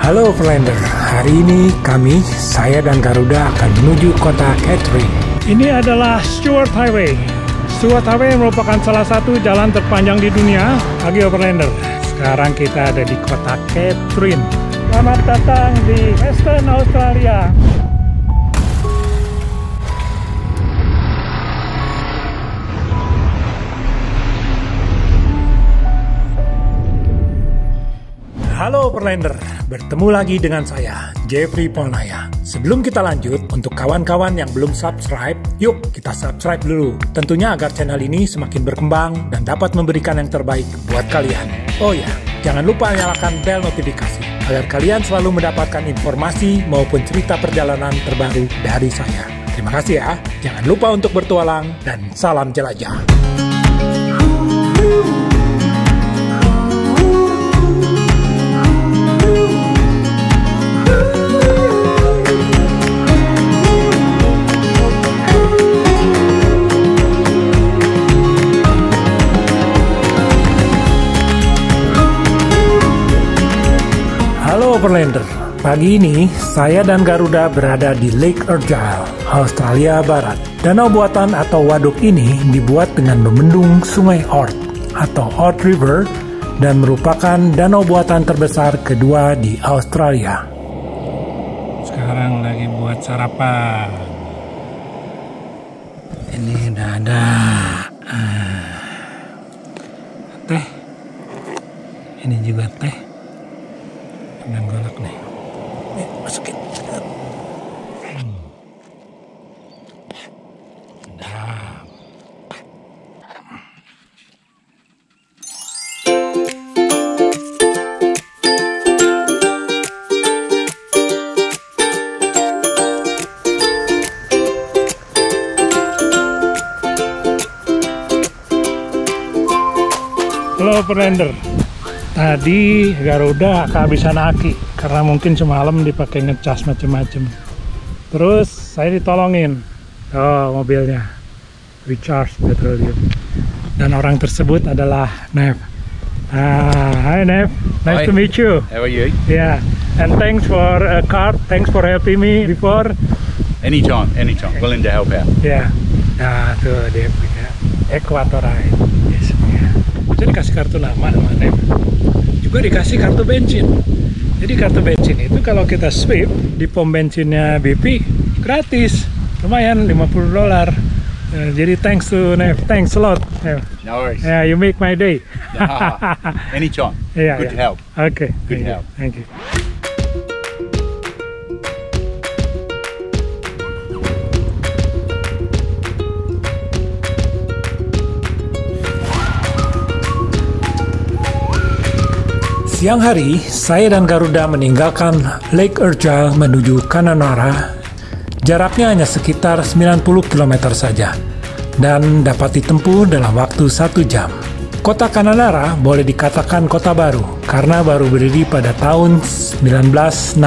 Halo Overlander, hari ini kami, saya dan Garuda akan menuju kota Catherine. Ini adalah Stuart Highway. Stuart Highway merupakan salah satu jalan terpanjang di dunia bagi Overlander. Sekarang kita ada di kota Catherine. Selamat datang di Western Australia. Halo Overlander, bertemu lagi dengan saya, Jeffrey Polnaya. Sebelum kita lanjut, untuk kawan-kawan yang belum subscribe, yuk kita subscribe dulu. Tentunya agar channel ini semakin berkembang dan dapat memberikan yang terbaik buat kalian. Oh ya, jangan lupa nyalakan bel notifikasi agar kalian selalu mendapatkan informasi maupun cerita perjalanan terbaru dari saya. Terima kasih ya. Jangan lupa untuk bertualang dan salam jelajah. Overlander, pagi ini saya dan Garuda berada di Lake Argyle, Australia Barat. Danau buatan atau waduk ini dibuat dengan membendung sungai Ort atau Ort River dan merupakan danau buatan terbesar kedua di Australia. Sekarang lagi buat sarapan. Ini udah ada ah, teh. Ini juga teh. Dan golok nih. Nih, masukin. Sedap. Halo Perlander. Tadi Garuda kehabisan aki karena mungkin semalam dipakai ngecas macem-macem. Terus saya ditolongin. Oh, mobilnya recharge petroleum. Dan orang tersebut adalah Nev. Ah, hi Nev. Nice Hi. to meet you. How are you? Yeah. And thanks for a car. Thanks for helping me before. Anytime, anytime. Willing to help out. Ya, nah tuh dia punya Equatorite. Yes, ya. Itu dikasih kartu lama Nep. Juga dikasih kartu bensin. Jadi kartu bensin itu kalau kita sweep di pom bensinnya BP gratis. Lumayan 50 dolar. Eh, jadi thanks to Nep. Thanks a lot. Nep. No worries. Yeah, you make my day. anytime. Yeah, Good yeah. help. Oke. Good thank you. help. Thank you. Siang hari, saya dan Garuda meninggalkan Lake Argyle menuju Kananara. Jaraknya hanya sekitar 90 km saja dan dapat ditempuh dalam waktu satu jam. Kota Kananara boleh dikatakan kota baru karena baru berdiri pada tahun 1961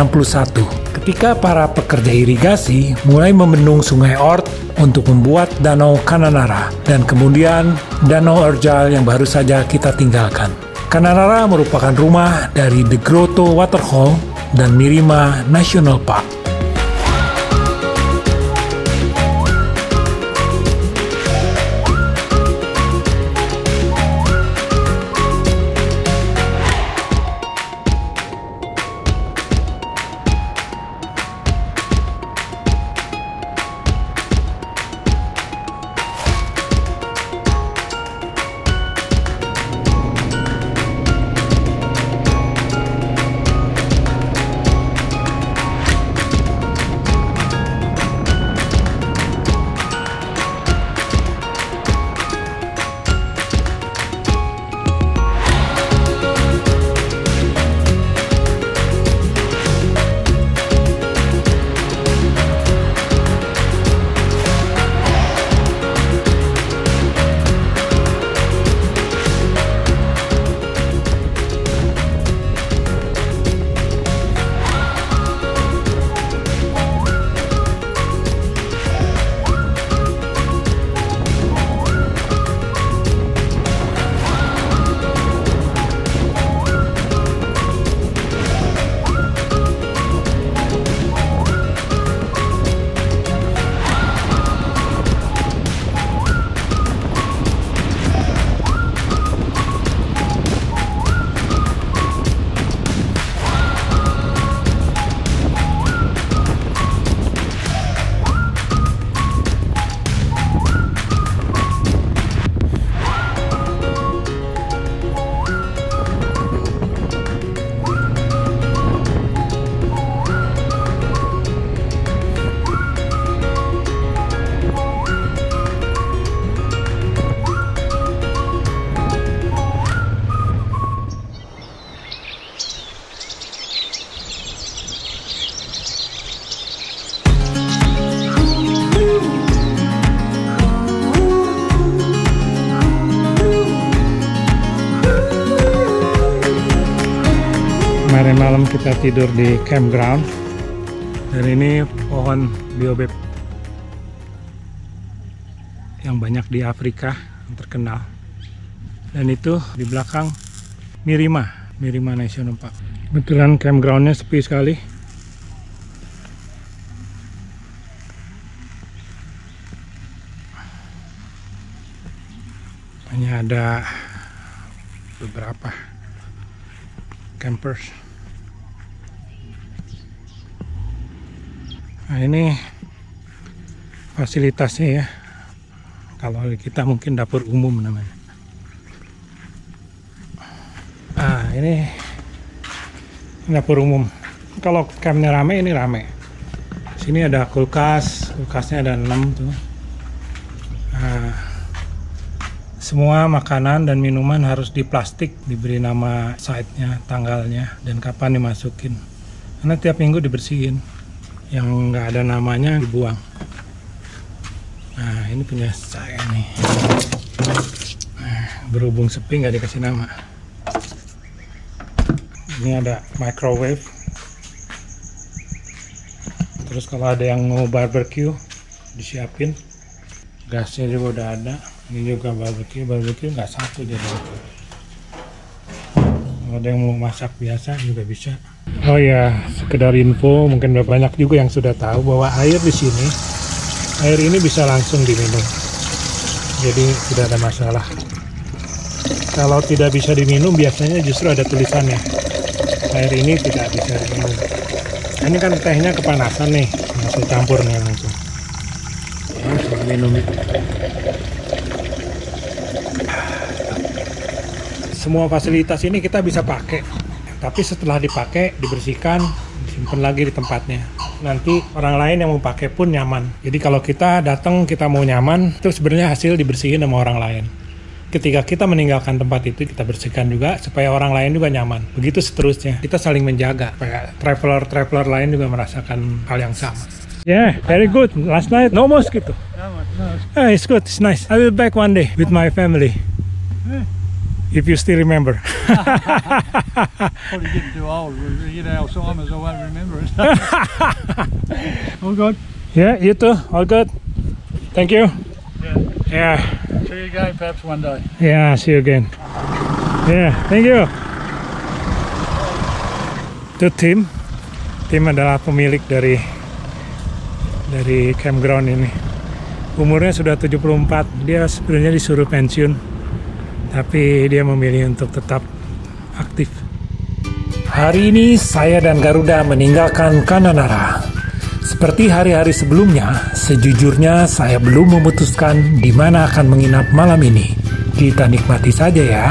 ketika para pekerja irigasi mulai membendung sungai Ort untuk membuat danau Kananara dan kemudian danau Argyle yang baru saja kita tinggalkan. Kananara merupakan rumah dari The Grotto Waterhole dan Mirima National Park. Tidur di campground dan ini pohon biobeb yang banyak di Afrika yang terkenal. Dan itu di belakang Mirima, Mirima National Park. Kebetulan campgroundnya sepi sekali. Hanya ada beberapa campers. Nah ini fasilitasnya ya. Kalau kita mungkin dapur umum namanya. Ah ini dapur umum. Kalau campnya rame ini rame. Sini ada kulkas, kulkasnya ada 6 tuh. Nah, semua makanan dan minuman harus di plastik, diberi nama site-nya, tanggalnya, dan kapan dimasukin. Karena tiap minggu dibersihin. Yang nggak ada namanya dibuang. Nah, ini punya saya nih. Nah, berhubung sepi nggak dikasih nama. Ini ada microwave. Terus kalau ada yang mau barbecue, disiapin. Gasnya juga udah ada. Ini juga barbecue, barbecue nggak satu jadi. Ada yang mau masak biasa juga bisa. Oh ya, sekedar info, mungkin banyak juga yang sudah tahu bahwa air di sini, air ini bisa langsung diminum. Jadi tidak ada masalah. Kalau tidak bisa diminum, biasanya justru ada tulisannya. Air ini tidak bisa diminum. Ini kan tehnya kepanasan nih, masih campur nih langsung. Ya, bisa diminum. Semua fasilitas ini kita bisa pakai, tapi setelah dipakai, dibersihkan, disimpan lagi di tempatnya. Nanti orang lain yang mau pakai pun nyaman. Jadi kalau kita datang kita mau nyaman, itu sebenarnya hasil dibersihin sama orang lain. Ketika kita meninggalkan tempat itu kita bersihkan juga supaya orang lain juga nyaman. Begitu seterusnya. Kita saling menjaga supaya traveler-traveler lain juga merasakan hal yang sama. Yeah, very good. Last night no mosquito. Ah, it's good. It's nice. I will back one day with my family. If you still remember. Probably getting too old. We get Alzheimer's, I won't remember it. All good. yeah, you too. All good. Thank you. Yeah. Yeah. See you again perhaps one day. Yeah, see you again. Yeah, thank you. Itu Tim. Tim adalah pemilik dari dari campground ini. Umurnya sudah 74. Dia sebenarnya disuruh pensiun. Tapi dia memilih untuk tetap aktif. Hari ini saya dan Garuda meninggalkan Kananara. Seperti hari-hari sebelumnya, sejujurnya saya belum memutuskan di mana akan menginap malam ini. Kita nikmati saja ya.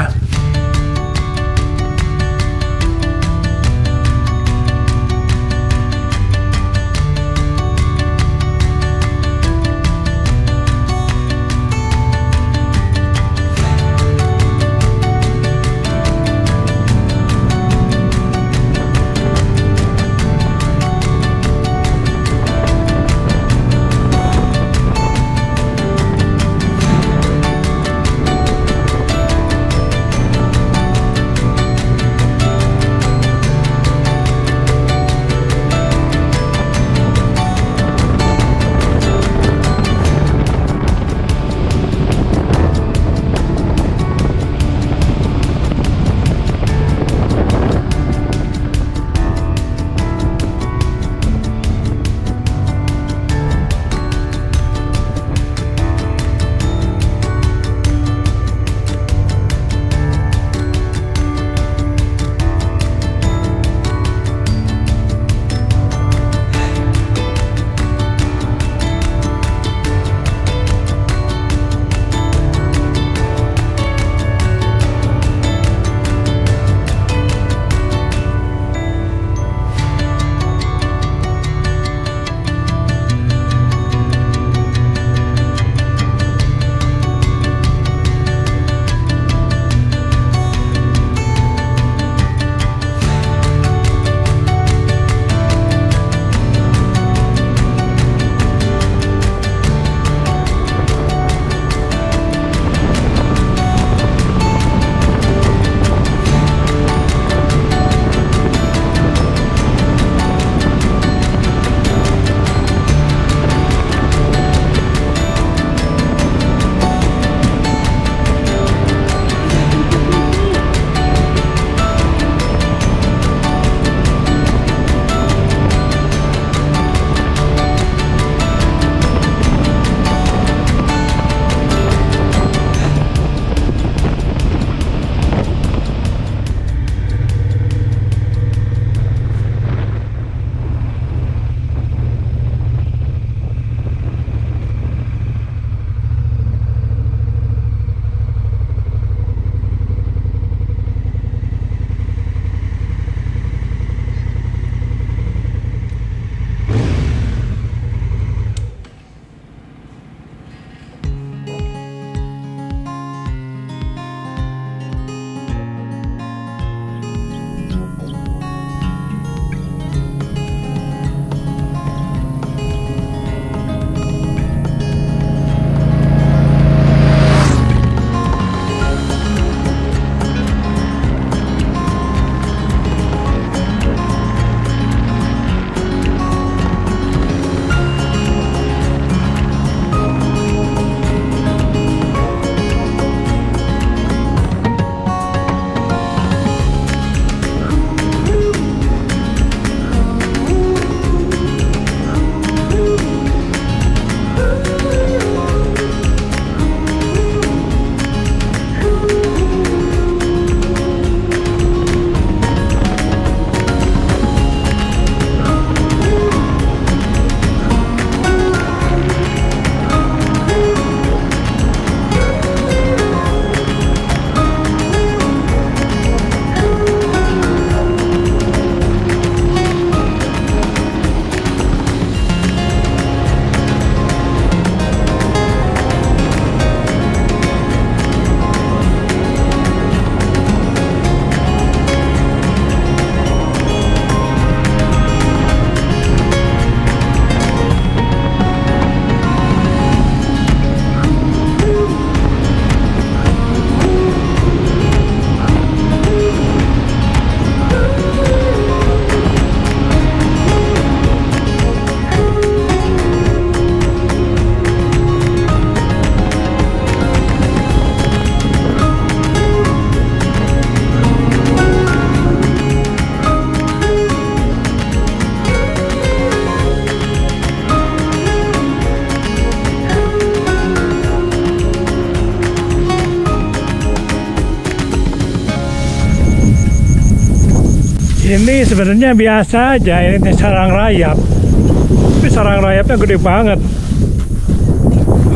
Ini sebenarnya biasa aja, ini sarang rayap. Tapi sarang rayapnya gede banget.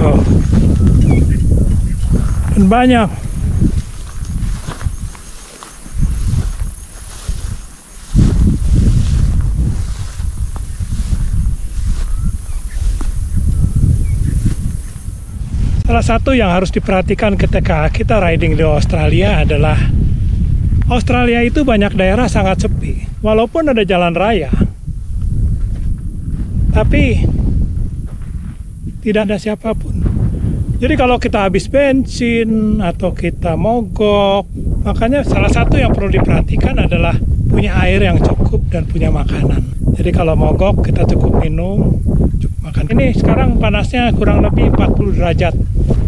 Oh. Dan banyak. Salah satu yang harus diperhatikan ketika kita riding di Australia adalah Australia itu banyak daerah sangat sepi. Walaupun ada jalan raya, tapi tidak ada siapa pun. Jadi kalau kita habis bensin atau kita mogok, makanya salah satu yang perlu diperhatikan adalah punya air yang cukup dan punya makanan. Jadi kalau mogok kita cukup minum, cukup makan. Ini sekarang panasnya kurang lebih 40 derajat.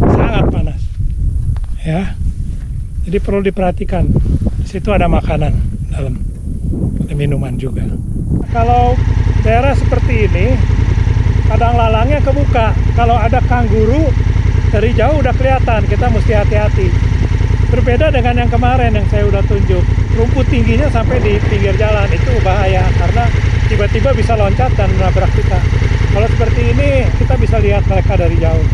Sangat panas. Ya. Jadi perlu diperhatikan. Situ ada makanan dalam. Ada minuman juga. Kalau daerah seperti ini, kadang lalangnya kebuka. Kalau ada kangguru dari jauh udah kelihatan, kita mesti hati-hati. Berbeda dengan yang kemarin yang saya udah tunjuk. Rumput tingginya sampai di pinggir jalan itu bahaya karena tiba-tiba bisa loncat dan menabrak kita. Kalau seperti ini kita bisa lihat mereka dari jauh.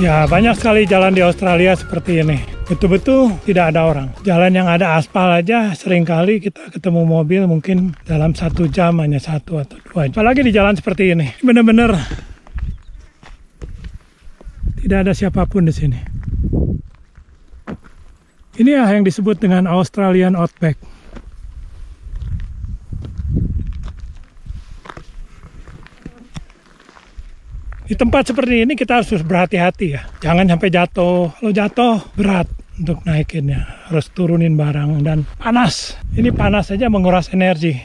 Ya, banyak sekali jalan di Australia seperti ini. Betul-betul tidak ada orang. Jalan yang ada aspal aja sering kali kita ketemu mobil mungkin dalam satu jam hanya satu atau dua. Apalagi di jalan seperti ini. Benar-benar tidak ada siapa pun di sini. Ini ya yang disebut dengan Australian Outback. Di tempat seperti ini kita harus berhati-hati ya. Jangan sampai jatuh. Kalau jatuh berat untuk naikinnya. Harus turunin barang dan panas. Ini panas saja menguras energi.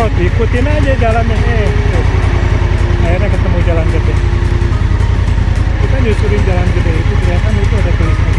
road ikutin aja jalannya. Eh tuh. akhirnya ketemu jalan gede. Kita nyusurin jalan gede itu kelihatan itu ada tulisan.